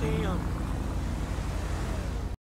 Damn.